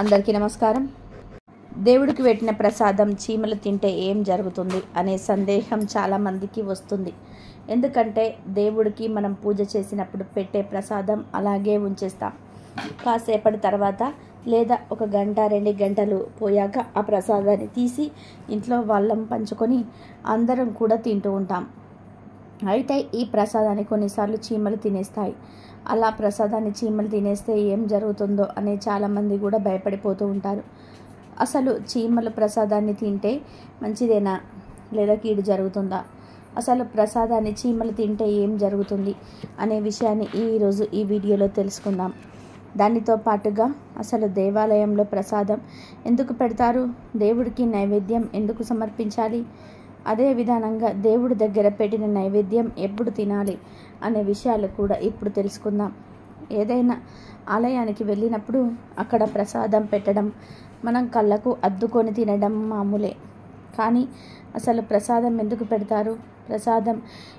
అందరికీ నమస్కారం. దేవుడికి పెట్టిన ప్రసాదం చీమలు తింటే ఏం జరుగుతుంది అనే సందేహం చాలామందికి వస్తుంది. ఎందుకంటే దేవుడికి మనం పూజ చేసినప్పుడు పెట్టే ప్రసాదం అలాగే ఉంచేస్తాం. కాసేపటి తర్వాత లేదా ఒక గంట రెండు గంటలు పోయాక ఆ ప్రసాదాన్ని తీసి ఇంట్లో వాళ్ళం పంచుకొని అందరం కూడా తింటూ ఉంటాం. అయితే ఈ ప్రసాదాన్ని కొన్నిసార్లు చీమలు తినేస్తాయి. అలా ప్రసాదాన్ని చీమలు తినేస్తే ఏం జరుగుతుందో అని చాలామంది కూడా భయపడిపోతూ ఉంటారు. అసలు చీమలు ప్రసాదాన్ని తింటే మంచిదేనా? లేదా కీడు జరుగుతుందా? అసలు ప్రసాదాన్ని చీమలు తింటే ఏం జరుగుతుంది? అనే విషయాన్ని ఈరోజు ఈ వీడియోలో తెలుసుకుందాం. దానితో పాటుగా అసలు దేవాలయంలో ప్రసాదం ఎందుకు పెడతారు? దేవుడికి నైవేద్యం ఎందుకు సమర్పించాలి? అదే విధానంగా దేవుడి దగ్గర పెట్టిన నైవేద్యం ఎప్పుడు తినాలి అనే విషయాలు కూడా ఇప్పుడు తెలుసుకుందాం. ఏదైనా ఆలయానికి వెళ్ళినప్పుడు అక్కడ ప్రసాదం పెట్టడం మనం కళ్ళకు అద్దుకొని తినడం మామూలే. కానీ అసలు ప్రసాదం ఎందుకు పెడతారు? ప్రసాదం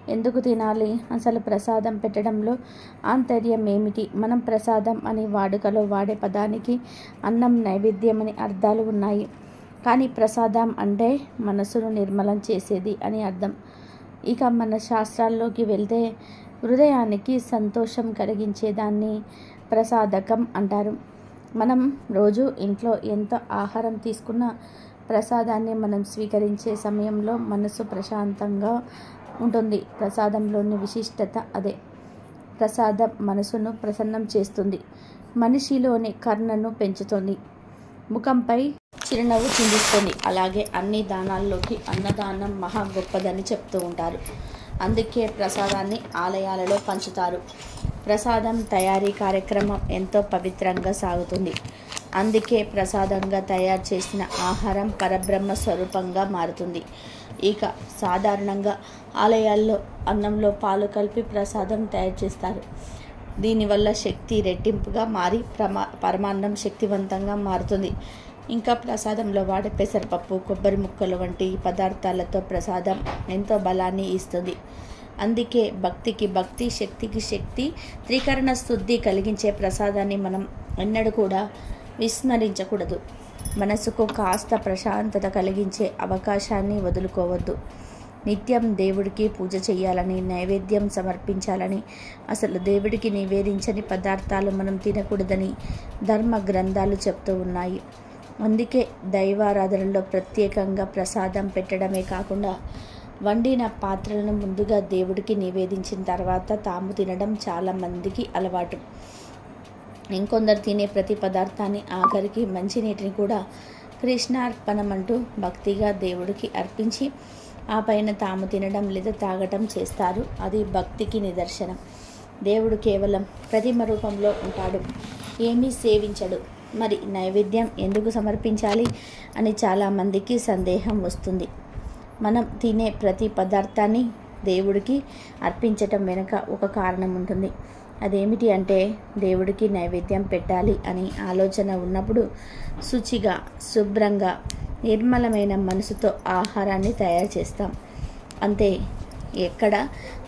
ఎందుకు తినాలి? అసలు ప్రసాదం పెట్టడంలో ఆంతర్యం ఏమిటి? మనం ప్రసాదం అని వాడుకలో వాడే పదానికి అన్నం నైవేద్యం అని అర్థాలు ఉన్నాయి. కానీ ప్రసాదం అంటే మనసును నిర్మలం చేసేది అని అర్థం. ఇక మన శాస్త్రాల్లోకి వెళ్తే హృదయానికి సంతోషం కలిగించేదాన్ని ప్రసాదకం అంటారు. మనం రోజు ఇంట్లో ఎంత ఆహారం తీసుకున్నా ప్రసాదాన్ని మనం స్వీకరించే సమయంలో మనసు ప్రశాంతంగా ఉంటుంది. ప్రసాదంలోని విశిష్టత అదే. ప్రసాదం మనసును ప్రసన్నం చేస్తుంది. మనిషిలోని కర్ణను పెంచుతుంది. ముఖంపై చిరునవ్వు చిందిస్తుంది. అలాగే అన్ని దానాల్లోకి అన్నదానం మహా గొప్పదని చెప్తూ ఉంటారు. అందుకే ప్రసాదాన్ని ఆలయాలలో పంచుతారు. ప్రసాదం తయారీ కార్యక్రమం ఎంతో పవిత్రంగా సాగుతుంది. అందుకే ప్రసాదంగా తయారు చేసిన ఆహారం పరబ్రహ్మ స్వరూపంగా మారుతుంది. ఇక సాధారణంగా ఆలయాల్లో అన్నంలో పాలు కలిపి ప్రసాదం తయారు చేస్తారు. దీనివల్ల శక్తి రెట్టింపుగా మారి ప్రమా పరమాన్నం శక్తివంతంగా మారుతుంది. ఇంకా ప్రసాదంలో వాడే పెసరపప్పు కొబ్బరి ముక్కలు వంటి పదార్థాలతో ప్రసాదం ఎంతో బలాన్ని ఇస్తుంది. అందుకే భక్తికి భక్తి శక్తికి శక్తి త్రికరణ శుద్ధి కలిగించే ప్రసాదాన్ని మనం ఎన్నడూ కూడా విస్మరించకూడదు. మనసుకు కాస్త ప్రశాంతత కలిగించే అవకాశాన్ని వదులుకోవద్దు. నిత్యం దేవుడికి పూజ చేయాలని నైవేద్యం సమర్పించాలని. అసలు దేవుడికి నివేదించని పదార్థాలు మనం తినకూడదని ధర్మ గ్రంథాలు చెప్తూ ఉన్నాయి. అందుకే దైవారాధనలో ప్రత్యేకంగా ప్రసాదం పెట్టడమే కాకుండా వండిన పాత్రలను ముందుగా దేవుడికి నివేదించిన తర్వాత తాము తినడం చాలా మందికి అలవాటు. ఇంకొందరు తినే ప్రతి పదార్థాన్ని ఆఖరికి మంచినీటిని కూడా కృష్ణార్పణం అంటూ భక్తిగా దేవుడికి అర్పించి ఆ పైన తాము తినడం లేదా తాగటం చేస్తారు. అది భక్తికి నిదర్శనం. దేవుడు కేవలం ప్రతిమ రూపంలో ఉంటాడు. ఏమీ సేవించడు. మరి నైవేద్యం ఎందుకు సమర్పించాలి అని చాలామందికి సందేహం వస్తుంది. మనం తినే ప్రతి పదార్థాన్ని దేవుడికి అర్పించటం వెనుక ఒక కారణం ఉంటుంది. అదేమిటి అంటే దేవుడికి నైవేద్యం పెట్టాలి అని ఆలోచన ఉన్నప్పుడు శుచిగా శుభ్రంగా నిర్మలమైన మనసుతో ఆహారాన్ని తయారు చేస్తాం. అంతే ఎక్కడ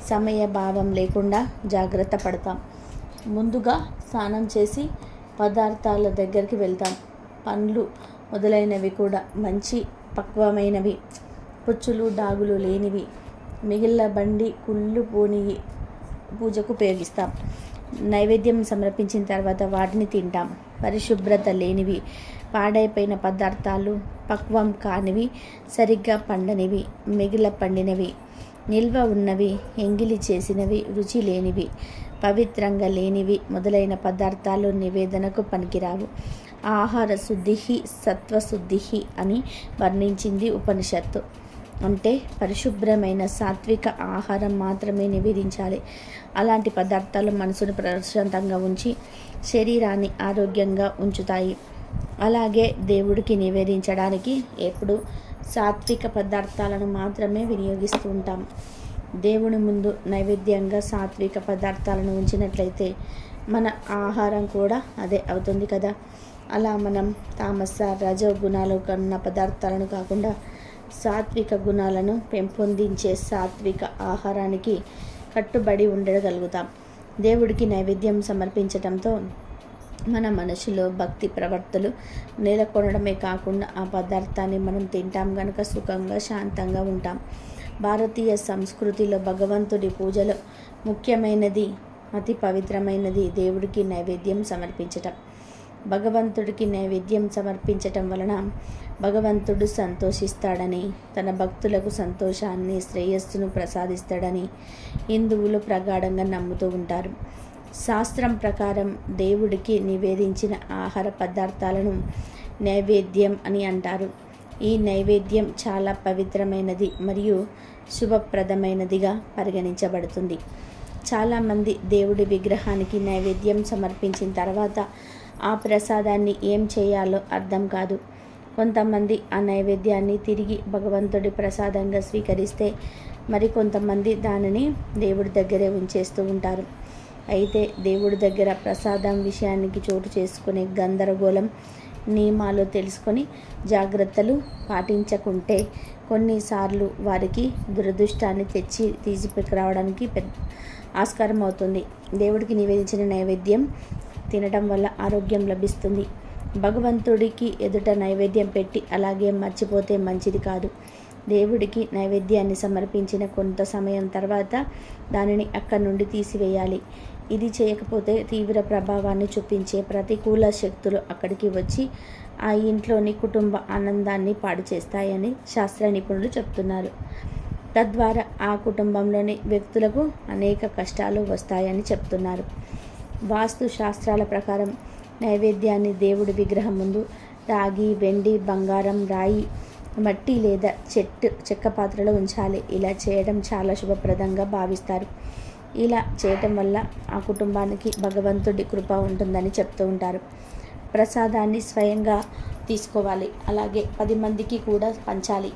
సమయ భావం లేకుండా జాగ్రత్త పడతాం. ముందుగా స్నానం చేసి పదార్థాల దగ్గరికి వెళ్తాం. పండ్లు మొదలైనవి కూడా మంచి పక్వమైనవి. పుచ్చులు డాగులు లేనివి. మిగిలిన బండి కుళ్ళు పోనివి పూజకు ఉపయోగిస్తాం. నైవేద్యం సమర్పించిన తర్వాత వాటిని తింటాం. పరిశుభ్రత లేనివి. పాడైపోయిన పదార్థాలు పక్వం కానివి సరిగ్గా పండనివి మిగిల పండినవి నిల్వ ఉన్నవి ఎంగిలి చేసినవి రుచి లేనివి పవిత్రంగా లేనివి మొదలైన పదార్థాలు నివేదనకు పనికిరావు. ఆహార శుద్ధి సత్వశుద్ధిహి అని వర్ణించింది ఉపనిషత్తు. అంటే పరిశుభ్రమైన సాత్విక ఆహారం మాత్రమే నివేదించాలి. అలాంటి పదార్థాలు మనసును ప్రశాంతంగా ఉంచి శరీరాన్ని ఆరోగ్యంగా ఉంచుతాయి. అలాగే దేవుడికి నివేదించడానికి ఎప్పుడు సాత్విక పదార్థాలను మాత్రమే వినియోగిస్తూ ఉంటాం. దేవుని ముందు నైవేద్యంగా సాత్విక పదార్థాలను ఉంచినట్లయితే మన ఆహారం కూడా అదే అవుతుంది కదా. అలా మనం తామస రజగుణాలు కన్న పదార్థాలను కాకుండా సాత్విక గుణాలను పెంపొందించే సాత్విక ఆహారానికి కట్టుబడి ఉండగలుగుతాం. దేవుడికి నైవేద్యం సమర్పించటంతో మన మనసులో భక్తి ప్రవర్తలు నెలకొనడమే కాకుండా ఆ పదార్థాన్ని మనం తింటాం గనుక సుఖంగా శాంతంగా ఉంటాం. భారతీయ సంస్కృతిలో భగవంతుడి పూజలో ముఖ్యమైనది అతి పవిత్రమైనది దేవుడికి నైవేద్యం సమర్పించటం. భగవంతుడికి నైవేద్యం సమర్పించటం వలన భగవంతుడు సంతోషిస్తాడని తన భక్తులకు సంతోషాన్ని శ్రేయస్సును ప్రసాదిస్తాడని హిందువులు ప్రగాఢంగా నమ్ముతూ ఉంటారు. శాస్త్రం ప్రకారం దేవుడికి నివేదించిన ఆహార పదార్థాలను నైవేద్యం అని అంటారు. ఈ నైవేద్యం చాలా పవిత్రమైనది మరియు శుభప్రదమైనదిగా పరిగణించబడుతుంది. చాలామంది దేవుడి విగ్రహానికి నైవేద్యం సమర్పించిన తర్వాత ఆ ప్రసాదాన్ని ఏం చేయాలో అర్థం కాదు. కొంతమంది ఆ నైవేద్యాన్ని తిరిగి భగవంతుడి ప్రసాదంగా స్వీకరిస్తే మరికొంతమంది దానిని దేవుడి దగ్గరే ఉంచేస్తూ ఉంటారు. అయితే దేవుడి దగ్గర ప్రసాదం విషయానికి చోటు చేసుకునే గందరగోళం నియమాలు తెలుసుకొని జాగ్రత్తలు పాటించకుంటే కొన్నిసార్లు వారికి దురదృష్టాన్ని తెచ్చి తీసుకురావడానికి పెద్ద ఆస్కారం అవుతుంది. దేవుడికి నివేదించిన నైవేద్యం తినడం వల్ల ఆరోగ్యం లభిస్తుంది. భగవంతుడికి ఎదుట నైవేద్యం పెట్టి అలాగే మర్చిపోతే మంచిది కాదు. దేవుడికి నైవేద్యాన్ని సమర్పించిన కొంత సమయం తర్వాత దానిని అక్కడి నుండి తీసివేయాలి. ఇది చేయకపోతే తీవ్ర ప్రభావాన్ని చూపించే ప్రతికూల శక్తులు అక్కడికి వచ్చి ఆ ఇంట్లోని కుటుంబ ఆనందాన్ని పాడు చేస్తాయని శాస్త్ర నిపుణులు చెప్తున్నారు. తద్వారా ఆ కుటుంబంలోని వ్యక్తులకు అనేక కష్టాలు వస్తాయని చెప్తున్నారు. వాస్తు శాస్త్రాల ప్రకారం నైవేద్యాన్ని దేవుడి విగ్రహం ముందు రాగి వెండి బంగారం రాయి మట్టి లేదా చెట్టు చెక్క పాత్రలో ఉంచాలి. ఇలా చేయడం చాలా శుభప్రదంగా భావిస్తారు. ఇలా చేయటం వల్ల ఆ కుటుంబానికి భగవంతుడి కృప ఉంటుందని చెప్తూ ఉంటారు. ప్రసాదాన్ని స్వయంగా తీసుకోవాలి. అలాగే పది మందికి కూడా పంచాలి.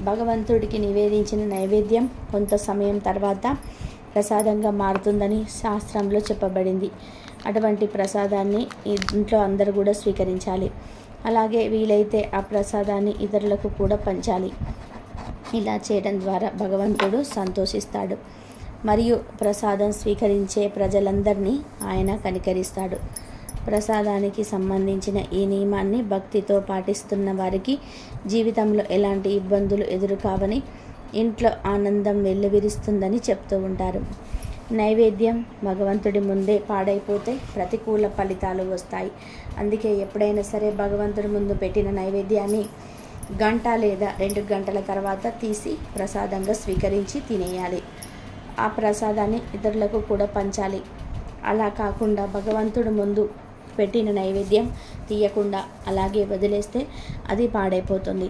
భగవంతుడికి నివేదించిన నైవేద్యం కొంత సమయం తర్వాత ప్రసాదంగా మారుతుందని శాస్త్రంలో చెప్పబడింది. అటువంటి ప్రసాదాన్ని ఇంట్లో అందరూ కూడా స్వీకరించాలి. అలాగే వీలైతే ఆ ప్రసాదాన్ని ఇతరులకు కూడా పంచాలి. ఇలా చేయడం ద్వారా భగవంతుడు సంతోషిస్తాడు. మరియు ప్రసాదం స్వీకరించే ప్రజలందరినీ ఆయన కనికరిస్తాడు. ప్రసాదానికి సంబంధించిన ఈ నియమాన్ని భక్తితో పాటిస్తున్న వారికి జీవితంలో ఎలాంటి ఇబ్బందులు ఎదురుకావని ఇంట్లో ఆనందం వెల్లువిరుస్తుందని చెప్తూ ఉంటారు. నైవేద్యం భగవంతుడి ముందే పాడైపోతే ప్రతికూల ఫలితాలు వస్తాయి. అందుకే ఎప్పుడైనా సరే భగవంతుడి ముందు పెట్టిన నైవేద్యాన్ని గంట లేదా రెండు గంటల తర్వాత తీసి ప్రసాదంగా స్వీకరించి తినేయాలి. ఆ ప్రసాదాన్ని ఇతరులకు కూడా పంచాలి. అలా కాకుండా భగవంతుడు ముందు పెట్టిన నైవేద్యం తీయకుండా అలాగే వదిలేస్తే అది పాడైపోతుంది.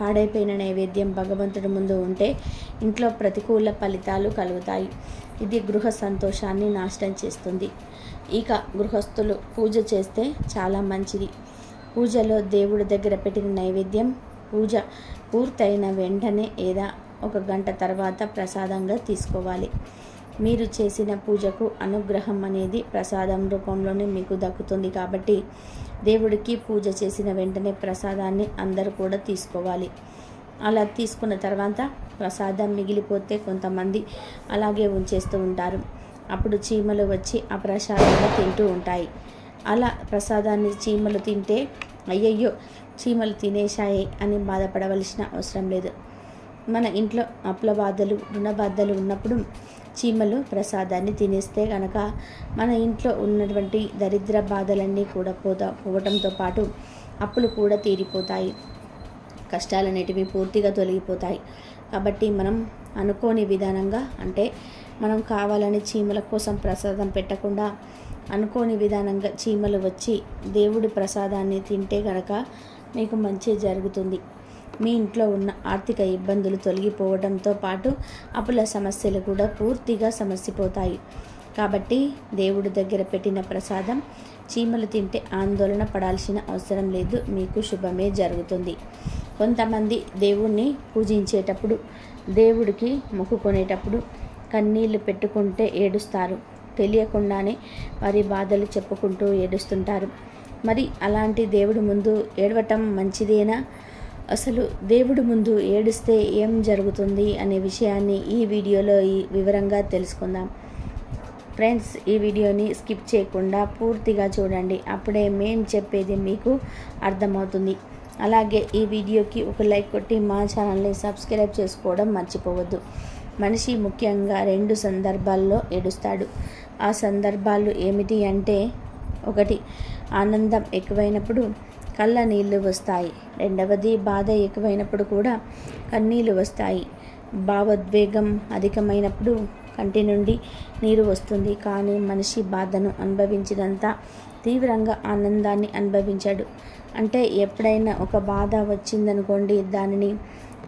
పాడైపోయిన నైవేద్యం భగవంతుడి ముందు ఉంటే ఇంట్లో ప్రతికూల ఫలితాలు కలుగుతాయి. ఇది గృహ సంతోషాన్ని నాశనం చేస్తుంది. ఇక గృహస్థులు పూజ చేస్తే చాలా మంచిది. పూజలో దేవుడి దగ్గర పెట్టిన నైవేద్యం పూజ పూర్తయిన వెంటనే ఏదా ఒక గంట తర్వాత ప్రసాదంగా తీసుకోవాలి. మీరు చేసిన పూజకు అనుగ్రహం అనేది ప్రసాదం రూపంలోనే మీకు దక్కుతుంది కాబట్టి దేవుడికి పూజ చేసిన వెంటనే ప్రసాదాన్ని అందరూ కూడా తీసుకోవాలి. అలా తీసుకున్న తర్వాత ప్రసాదం మిగిలిపోతే కొంతమంది అలాగే ఉంచేస్తూ ఉంటారు. అప్పుడు చీమలు వచ్చి ఆ ప్రసాదాన్ని తింటూ ఉంటాయి. అలా ప్రసాదాన్ని చీమలు తింటే అయ్యయ్యో చీమలు తినేశాయి అని బాధపడవలసిన అవసరం లేదు. మన ఇంట్లో అప్పుల బాధలు రుణ బాధలు ఉన్నప్పుడు చీమలు ప్రసాదాన్ని తినేస్తే కనుక మన ఇంట్లో ఉన్నటువంటి దరిద్ర బాధలన్నీ కూడా పోతా పోవటంతో పాటు అప్పులు కూడా తీరిపోతాయి. కష్టాలనేటివి పూర్తిగా తొలగిపోతాయి. కాబట్టి మనం అనుకోని విధానంగా అంటే మనం కావాలని చీమల కోసం ప్రసాదం పెట్టకుండా అనుకోని విధానంగా చీమలు వచ్చి దేవుడి ప్రసాదాన్ని తింటే గనక మీకు మంచి జరుగుతుంది. మీ ఇంట్లో ఉన్న ఆర్థిక ఇబ్బందులు తొలగిపోవడంతో పాటు అప్పుల సమస్యలు కూడా పూర్తిగా సమస్యపోతాయి కాబట్టి దేవుడి దగ్గర పెట్టిన ప్రసాదం చీమలు తింటే ఆందోళన పడాల్సిన అవసరం లేదు. మీకు శుభమే జరుగుతుంది. కొంతమంది దేవుణ్ణి పూజించేటప్పుడు దేవుడికి మొక్కుకునేటప్పుడు కన్నీళ్ళు పెట్టుకుంటే ఏడుస్తారు. తెలియకుండానే వారి బాధలు చెప్పుకుంటూ ఏడుస్తుంటారు. మరి అలాంటి దేవుడి ముందు ఏడవటం మంచిదేనా? అసలు దేవుడి ముందు ఏడిస్తే ఏం జరుగుతుంది అనే విషయాన్ని ఈ వీడియోలో ఈ వివరంగా తెలుసుకుందాం. ఫ్రెండ్స్ ఈ వీడియోని స్కిప్ చేయకుండా పూర్తిగా చూడండి. అప్పుడే మేము చెప్పేది మీకు అర్థమవుతుంది. అలాగే ఈ వీడియోకి ఒక లైక్ కొట్టి మా ఛానల్ని సబ్స్క్రైబ్ చేసుకోవడం మర్చిపోవద్దు. మనిషి ముఖ్యంగా రెండు సందర్భాల్లో ఏడుస్తాడు. ఆ సందర్భాలు ఏమిటి అంటే ఒకటి ఆనందం ఎక్కువైనప్పుడు కళ్ళ నీళ్ళు వస్తాయి. రెండవది బాధ ఎక్కువైనప్పుడు కూడా కన్నీళ్ళు వస్తాయి. భావోద్వేగం అధికమైనప్పుడు కంటి నుండి నీరు వస్తుంది. కానీ మనిషి బాధను అనుభవించినంత తీవ్రంగా ఆనందాన్ని అనుభవించాడు. అంటే ఎప్పుడైనా ఒక బాధ వచ్చిందనుకోండి దానిని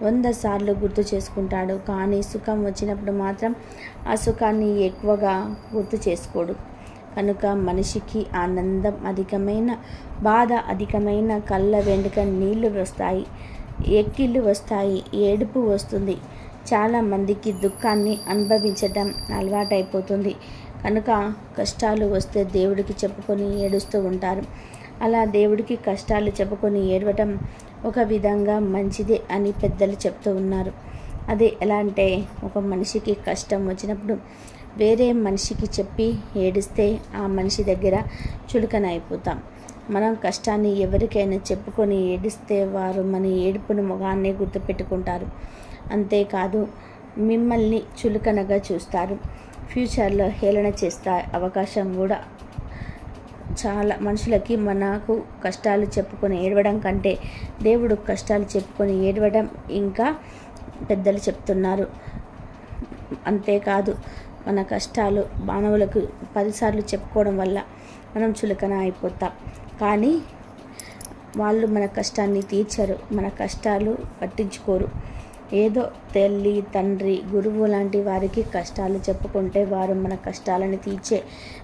వంద సార్లు గుర్తు చేసుకుంటాడు. కానీ సుఖం వచ్చినప్పుడు మాత్రం ఆ సుఖాన్ని ఎక్కువగా గుర్తు చేసుకోడు. కనుక మనిషికి ఆనందం అధికమైన బాధ అధికమైన కళ్ళ వెండుక నీళ్ళు వస్తాయి ఎక్కిళ్ళు వస్తాయి ఏడుపు వస్తుంది. చాలామందికి దుఃఖాన్ని అనుభవించడం అలవాటైపోతుంది. కనుక కష్టాలు వస్తే దేవుడికి చెప్పుకొని ఏడుస్తూ ఉంటారు. అలా దేవుడికి కష్టాలు చెప్పుకొని ఏడవటం ఒక విధంగా మంచిదే అని పెద్దలు చెప్తూ ఉన్నారు. అదే ఎలా అంటే ఒక మనిషికి కష్టం వచ్చినప్పుడు వేరే మనిషికి చెప్పి ఏడిస్తే ఆ మనిషి దగ్గర చులకన అయిపోతాం. మనం కష్టాన్ని ఎవరికైనా చెప్పుకొని ఏడిస్తే వారు మన ఏడుపును ముఖాన్ని గుర్తుపెట్టుకుంటారు. అంతేకాదు మిమ్మల్ని చులకనగా చూస్తారు. ఫ్యూచర్లో హేళన చేస్తే అవకాశం కూడా చాలా. మనుషులకి మనకు కష్టాలు చెప్పుకొని ఏడవడం కంటే దేవుడు కష్టాలు చెప్పుకొని ఏడవడం ఇంకా పెద్దలు చెప్తున్నారు. అంతేకాదు మన కష్టాలు మానవులకు పదిసార్లు చెప్పుకోవడం వల్ల మనం చులకన అయిపోతాం. కానీ వాళ్ళు మన కష్టాన్ని తీర్చరు మన కష్టాలు పట్టించుకోరు. ఏదో తల్లి తండ్రి గురువు లాంటి వారికి కష్టాలు చెప్పుకుంటే వారు మన కష్టాలను తీర్చే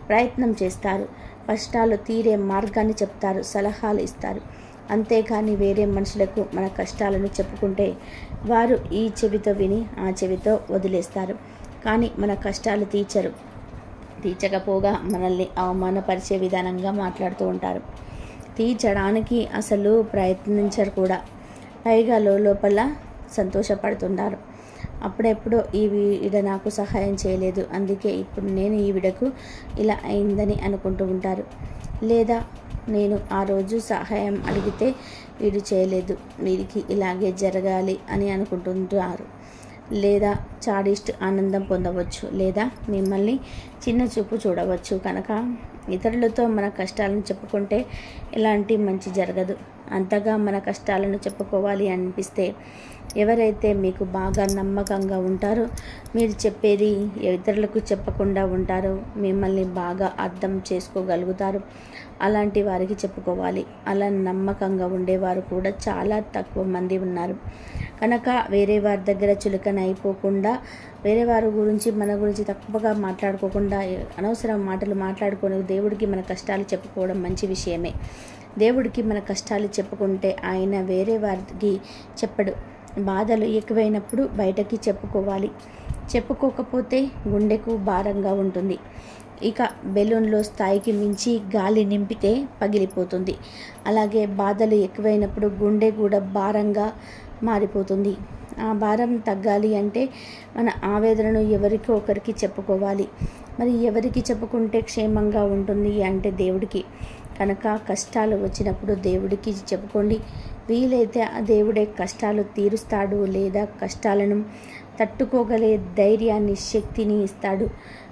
ప్రయత్నం చేస్తారు. కష్టాలు తీరే మార్గాన్ని చెప్తారు సలహాలు ఇస్తారు. అంతేకాని వేరే మనుషులకు మన కష్టాలను చెప్పుకుంటే వారు ఈ చెవితో విని ఆ చెవితో వదిలేస్తారు. కానీ మన కష్టాలు తీర్చరు. తీర్చకపోగా మనల్ని అవమానపరిచే విధానంగా మాట్లాడుతూ ఉంటారు. తీర్చడానికి అసలు ప్రయత్నించరు కూడా. పైగా లోపల సంతోషపడుతున్నారు అప్పుడెప్పుడో ఈ ఈవిడ నాకు సహాయం చేయలేదు. అందుకే ఇప్పుడు నేను ఈవిడకు ఇలా అయిందని అనుకుంటూ ఉంటారు. లేదా నేను ఆ రోజు సహాయం అడిగితే వీడు చేయలేదు. వీరికి ఇలాగే జరగాలి అని అనుకుంటుంటారు. లేదా చాడిస్ట్ ఆనందం పొందవచ్చు లేదా మిమ్మల్ని చిన్న చూపు చూడవచ్చు. కనుక ఇతరులతో మన కష్టాలను చెప్పుకుంటే ఎలాంటి మంచి జరగదు. అంతగా మన కష్టాలను చెప్పుకోవాలి అనిపిస్తే ఎవరైతే మీకు బాగా నమ్మకంగా ఉంటారో మీరు చెప్పేది ఇతరులకు చెప్పకుండా ఉంటారో మిమ్మల్ని బాగా అర్థం చేసుకోగలుగుతారు. అలాంటి వారికి చెప్పుకోవాలి. అలా నమ్మకంగా ఉండేవారు కూడా చాలా తక్కువ మంది ఉన్నారు. కనుక వేరే వారి దగ్గర చులకన అయిపోకుండా వేరే వారి గురించి మన గురించి తక్కువగా మాట్లాడుకోకుండా అనవసరం మాటలు మాట్లాడుకొని దేవుడికి మన కష్టాలు చెప్పుకోవడం మంచి విషయమే. దేవుడికి మన కష్టాలు చెప్పుకుంటే ఆయన వేరే వారికి చెప్పడు. బాధలు ఎక్కువైనప్పుడు బయటకి చెప్పుకోవాలి. చెప్పుకోకపోతే గుండెకు భారంగా ఉంటుంది. ఇక బెలూన్లో స్థాయికి మించి గాలి నింపితే పగిలిపోతుంది. అలాగే బాధలు ఎక్కువైనప్పుడు గుండె కూడా భారంగా మారిపోతుంది. ఆ భారం తగ్గాలి అంటే మన ఆవేదనను ఎవరికో ఒకరికి చెప్పుకోవాలి. మరి ఎవరికి చెప్పుకుంటే క్షేమంగా ఉంటుంది అంటే దేవుడికి. కనుక కష్టాలు వచ్చినప్పుడు దేవుడికి చెప్పుకోండి. వీలైతే ఆ దేవుడే కష్టాలు తీరుస్తాడు లేదా కష్టాలను తట్టుకోగలే ధైర్యాన్ని శక్తిని ఇస్తాడు.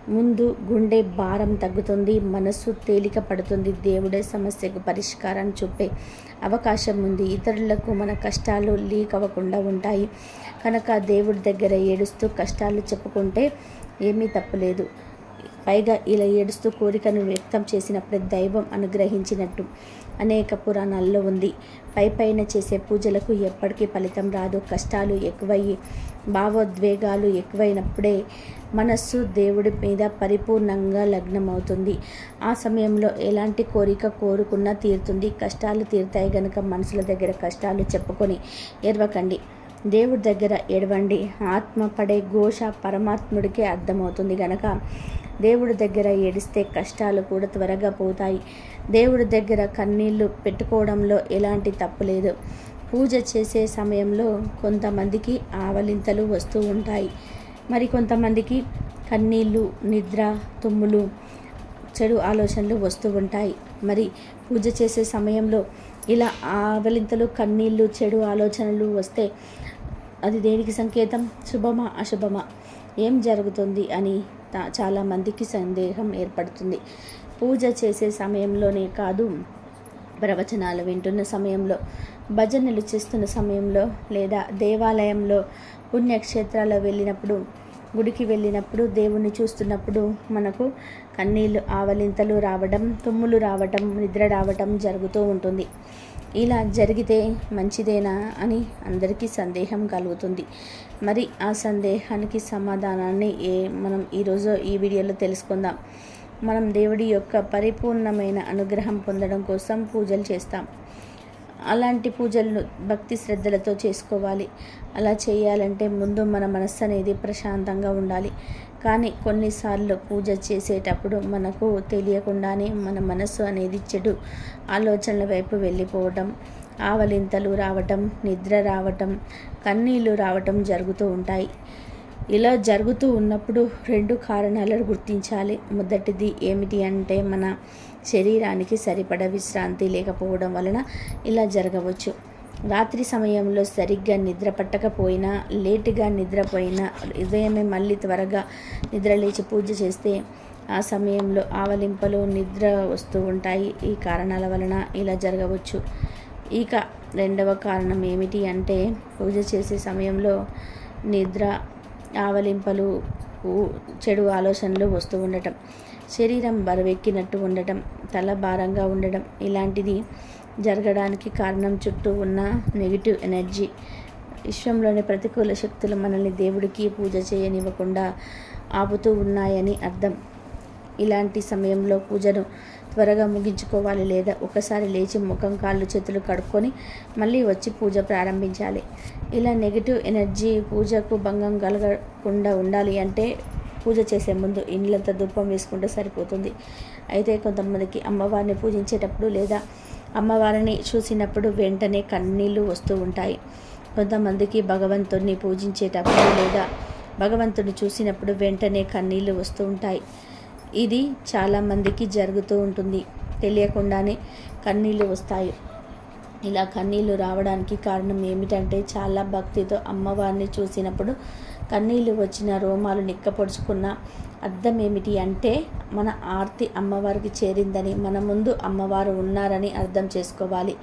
ముందు గుండె భారం తగ్గుతుంది మనస్సు తేలిక పడుతుంది. దేవుడే సమస్యకు పరిష్కారం చూపే అవకాశం ఉంది. ఇతరులకు మన కష్టాలు లీక్ అవ్వకుండా ఉంటాయి. కనుక దేవుడి దగ్గర ఏడుస్తూ కష్టాలు చెప్పుకుంటే ఏమీ తప్పులేదు. పైగా ఇలా ఏడుస్తూ కోరికను వ్యక్తం చేసినప్పుడే దైవం అనుగ్రహించినట్టు అనేక పురాణాల్లో ఉంది. పై పైన చేసే పూజలకు ఎప్పటికీ ఫలితం రాదు. కష్టాలు ఎక్కువయ్యి భావోద్వేగాలు ఎక్కువైనప్పుడే మనస్సు దేవుడి మీద పరిపూర్ణంగా లగ్నమవుతుంది. ఆ సమయంలో ఎలాంటి కోరిక కోరుకున్నా తీరుతుంది. కష్టాలు తీరుతాయి గనుక మనసుల దగ్గర కష్టాలు చెప్పుకొని ఎరవకండి దేవుడి దగ్గర ఎడవండి ఆత్మ పడే ఘోష పరమాత్ముడికే అర్థమవుతుంది గనక దేవుడి దగ్గర ఏడిస్తే కష్టాలు కూడా త్వరగా పోతాయి. దేవుడి దగ్గర కన్నీళ్ళు పెట్టుకోవడంలో ఎలాంటి తప్పు లేదు. పూజ చేసే సమయంలో కొంతమందికి ఆవలింతలు వస్తూ ఉంటాయి. మరి కొంతమందికి కన్నీళ్ళు నిద్ర తుమ్ములు చెడు ఆలోచనలు వస్తూ ఉంటాయి. మరి పూజ చేసే సమయంలో ఇలా ఆవలింతలు కన్నీళ్ళు చెడు ఆలోచనలు వస్తే అది దేనికి సంకేతం? శుభమా అశుభమా? ఏం జరుగుతుంది అని చాలామందికి సందేహం ఏర్పడుతుంది. పూజ చేసే సమయంలోనే కాదు ప్రవచనాలు వింటున్న సమయంలో భజనలు చేస్తున్న సమయంలో లేదా దేవాలయంలో పుణ్యక్షేత్రాల్లో వెళ్ళినప్పుడు గుడికి వెళ్ళినప్పుడు దేవుణ్ణి చూస్తున్నప్పుడు మనకు కన్నీళ్ళు ఆవలింతలు రావడం తుమ్ములు రావటం నిద్ర రావటం జరుగుతూ ఉంటుంది. ఇలా జరిగితే మంచిదేనా అని అందరికీ సందేహం కలుగుతుంది. మరి ఆ సందేహానికి సమాధానాన్ని ఏ మనం ఈరోజు ఈ వీడియోలో తెలుసుకుందాం. మనం దేవుడి యొక్క పరిపూర్ణమైన అనుగ్రహం పొందడం కోసం పూజలు చేస్తాం. అలాంటి పూజలను భక్తి శ్రద్ధలతో చేసుకోవాలి. అలా చేయాలంటే ముందు మన మనస్సు అనేది ప్రశాంతంగా ఉండాలి. కానీ కొన్నిసార్లు పూజ చేసేటప్పుడు మనకు తెలియకుండానే మన మనస్సు అనేది చెడు ఆలోచనల వైపు వెళ్ళిపోవటం ఆవలింతలు రావటం నిద్ర రావటం కన్నీళ్ళు రావటం జరుగుతూ ఉంటాయి. ఇలా జరుగుతూ ఉన్నప్పుడు రెండు కారణాలను గుర్తించాలి. మొదటిది ఏమిటి అంటే మన శరీరానికి సరిపడ విశ్రాంతి లేకపోవడం వలన ఇలా జరగవచ్చు. రాత్రి సమయంలో సరిగ్గా నిద్ర పట్టకపోయినా లేటుగా నిద్రపోయినా ఉదయమే మళ్ళీ త్వరగా నిద్ర లేచి పూజ చేస్తే ఆ సమయంలో ఆవలింపలు నిద్ర వస్తూ ఉంటాయి. ఈ కారణాల వలన ఇలా జరగవచ్చు. ఇక రెండవ కారణం ఏమిటి అంటే పూజ చేసే సమయంలో నిద్ర ఆవలింపలు చెడు ఆలోచనలు వస్తూ ఉండటం శరీరం బరువెక్కినట్టు ఉండటం తల భారంగా ఉండడం ఇలాంటిది జరగడానికి కారణం చుట్టూ ఉన్న నెగిటివ్ ఎనర్జీ. విశ్వంలోని ప్రతికూల శక్తులు మనల్ని దేవుడికి పూజ చేయనివ్వకుండా ఆపుతూ ఉన్నాయని అర్థం. ఇలాంటి సమయంలో పూజను త్వరగా ముగించుకోవాలి లేదా ఒకసారి లేచి ముఖం కాళ్ళు చేతులు కడుక్కొని మళ్ళీ వచ్చి పూజ ప్రారంభించాలి. ఇలా నెగిటివ్ ఎనర్జీ పూజకు భంగం కలగకుండా ఉండాలి అంటే పూజ చేసే ముందు ఇండ్లంతా ధూపం వేసుకుంటే సరిపోతుంది. అయితే కొంతమందికి అమ్మవారిని పూజించేటప్పుడు లేదా అమ్మవారిని చూసినప్పుడు వెంటనే కన్నీళ్ళు వస్తూ ఉంటాయి. కొంతమందికి భగవంతుడిని పూజించేటప్పుడు లేదా భగవంతుడిని చూసినప్పుడు వెంటనే కన్నీళ్ళు వస్తూ ఉంటాయి. ఇది చాలామందికి జరుగుతూ ఉంటుంది. తెలియకుండానే కన్నీళ్ళు వస్తాయి. ఇలా కన్నీళ్ళు రావడానికి కారణం ఏమిటంటే చాలా భక్తితో అమ్మవారిని చూసినప్పుడు కన్నీళ్ళు వచ్చిన రోమాలు నిక్కపొడుచుకున్న అర్థం ఏమిటి అంటే మన ఆర్తి అమ్మవారికి చేరిందని మన ముందు అమ్మవారు ఉన్నారని అర్థం చేసుకోవాలి.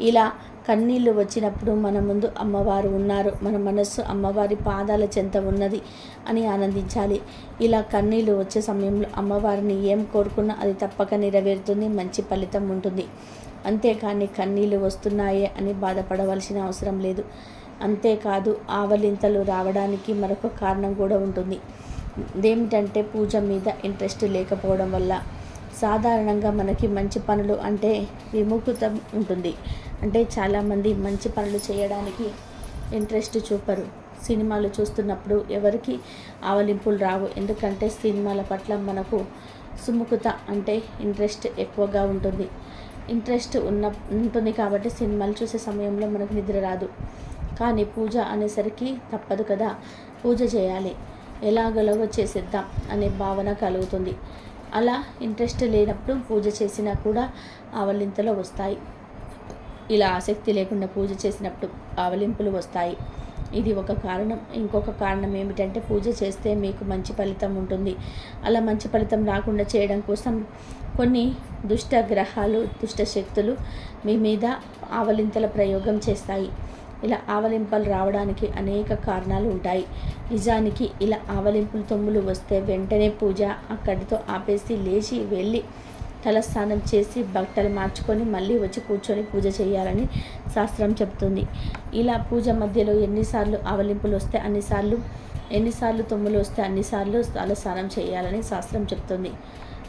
ఇలా కన్నీళ్ళు వచ్చినప్పుడు మన ముందు అమ్మవారు ఉన్నారు మన మనస్సు అమ్మవారి పాదాల చెంత ఉన్నది అని ఆనందించాలి. ఇలా కన్నీళ్ళు వచ్చే సమయంలో అమ్మవారిని ఏం కోరుకున్నా అది తప్పక నెరవేరుతుంది మంచి ఫలితం ఉంటుంది. అంతేకాని కన్నీళ్ళు వస్తున్నాయే అని బాధపడవలసిన అవసరం లేదు. అంతేకాదు ఆవలింతలు రావడానికి మరొక కారణం కూడా ఉంటుంది. ఇదేమిటంటే పూజ మీద ఇంట్రెస్ట్ లేకపోవడం వల్ల సాధారణంగా మనకి మంచి పనులు అంటే విముఖత ఉంటుంది. అంటే చాలామంది మంచి పనులు చేయడానికి ఇంట్రెస్ట్ చూపరు. సినిమాలు చూస్తున్నప్పుడు ఎవరికి ఆవలింపులు రావు. ఎందుకంటే సినిమాల పట్ల మనకు సుముఖత అంటే ఇంట్రెస్ట్ ఎక్కువగా ఉంటుంది. ఇంట్రెస్ట్ ఉన్న ఉంటుంది కాబట్టి సినిమాలు చూసే సమయంలో మనకు నిద్ర రాదు. కానీ పూజ అనేసరికి తప్పదు కదా. పూజ చేయాలి. ఎలాగోలాగో చేసేద్దాం అనే భావన కలుగుతుంది. అలా ఇంట్రెస్ట్ లేనప్పుడు పూజ చేసినా కూడా ఆవలింతలు వస్తాయి. ఇలా ఆసక్తి లేకుండా పూజ చేసినప్పుడు ఆవలింపులు వస్తాయి. ఇది ఒక కారణం. ఇంకొక కారణం ఏమిటంటే పూజ చేస్తే మీకు మంచి ఫలితం ఉంటుంది. అలా మంచి ఫలితం రాకుండా చేయడం కోసం కొన్ని దుష్ట గ్రహాలు దుష్ట శక్తులు మీ మీద ఆవలింతల ప్రయోగం చేస్తాయి. ఇలా ఆవలింపలు రావడానికి అనేక కారణాలు ఉంటాయి. నిజానికి ఇలా ఆవలింపులు తొమ్ములు వస్తే వెంటనే పూజ అక్కడితో ఆపేసి లేచి వెళ్ళి తలస్నానం చేసి బట్టలు మార్చుకొని మళ్ళీ వచ్చి కూర్చొని పూజ చేయాలని శాస్త్రం చెప్తుంది. ఇలా పూజ మధ్యలో ఎన్నిసార్లు ఆవలింపులు వస్తే అన్నిసార్లు ఎన్నిసార్లు తొమ్ములు వస్తే అన్నిసార్లు తలస్నానం చేయాలని శాస్త్రం చెప్తుంది.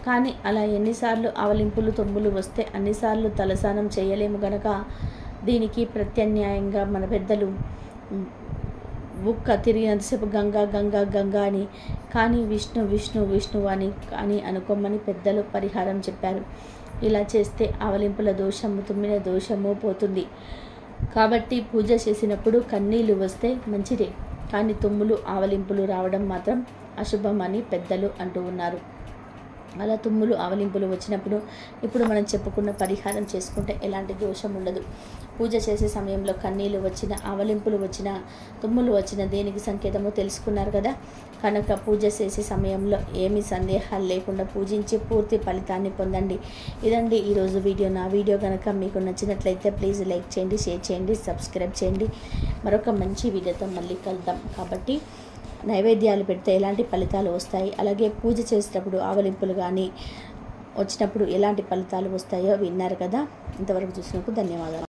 కానీ అలా ఎన్నిసార్లు ఆవలింపులు తొమ్ములు వస్తే అన్నిసార్లు తలస్నానం చేయలేము గనక దీనికి ప్రత్యామ్నాయంగా మన పెద్దలు బుక్క తిరిగినంతసేపు గంగా గంగా గంగా అని కానీ విష్ణు విష్ణు విష్ణు అని అని అనుకోమని పెద్దలు పరిహారం చెప్పారు. ఇలా చేస్తే ఆవలింపుల దోషము తుమ్మిన దోషము పోతుంది. కాబట్టి పూజ చేసినప్పుడు కన్నీళ్ళు వస్తే మంచిదే. కానీ తుమ్ములు ఆవలింపులు రావడం మాత్రం అశుభం అని పెద్దలు అంటూ ఉన్నారు. అలా తుమ్ములు ఆవలింపులు వచ్చినప్పుడు ఇప్పుడు మనం చెప్పుకున్న పరిహారం చేసుకుంటే ఎలాంటి దోషం ఉండదు. పూజ చేసే సమయంలో కన్నీళ్ళు వచ్చిన ఆవలింపులు వచ్చిన తుమ్ములు వచ్చిన దేనికి సంకేతమో తెలుసుకున్నారు కదా. కనుక పూజ చేసే సమయంలో ఏమీ సందేహాలు లేకుండా పూజించి పూర్తి ఫలితాన్ని పొందండి. ఇదండి ఈరోజు వీడియో. నా వీడియో కనుక మీకు నచ్చినట్లయితే ప్లీజ్ లైక్ చేయండి షేర్ చేయండి సబ్స్క్రైబ్ చేయండి. మరొక మంచి వీడియోతో మళ్ళీ కలుద్దాం. కాబట్టి నైవేద్యాలు పెడితే ఎలాంటి ఫలితాలు వస్తాయి? అలాగే పూజ చేసేటప్పుడు ఆవలింపులు కానీ వచ్చినప్పుడు ఎలాంటి ఫలితాలు వస్తాయో విన్నారు కదా? ఇంతవరకు చూసినందుకు ధన్యవాదాలు.